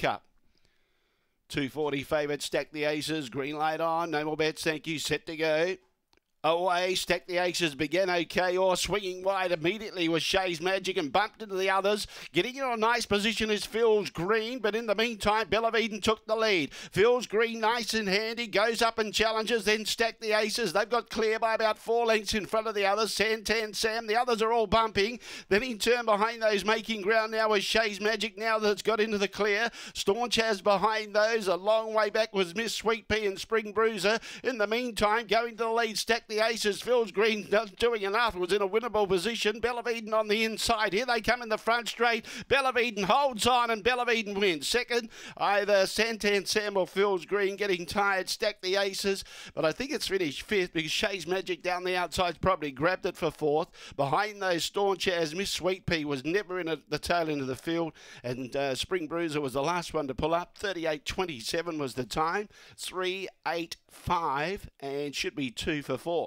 Cup. 240 favourite, stack the aces, green light on, no more bets, thank you, set to go. Away, stack the aces, began okay, or swinging wide immediately was Shay's Magic and bumped into the others. Getting in a nice position is Phil's Green, but in the meantime, Bell of Eden took the lead. Phil's Green, nice and handy, goes up and challenges, then stack the aces. They've got clear by about four lengths in front of the others. Santan Sam, the others are all bumping. Then in turn behind those, making ground now is Shay's Magic, now that it's got into the clear. Staunch has behind those, a long way back was Miss Sweet Pea and Spring Bruiser. In the meantime, going to the lead, stack the aces. Phil's Green doing enough. Was in a winnable position. Bell of Eden on the inside. Here they come in the front straight. Bell of Eden holds on and Bell of Eden wins. Second, either Santan Sam or Phil's Green getting tired. Stack the aces. But I think it's finished fifth because Shay's Magic down the outside probably grabbed it for fourth. Behind those staunch as Miss Sweet Pea was never in the tail end of the field. And uh, Spring Bruiser was the last one to pull up. 38.27 was the time. 3.85 and should be two for four.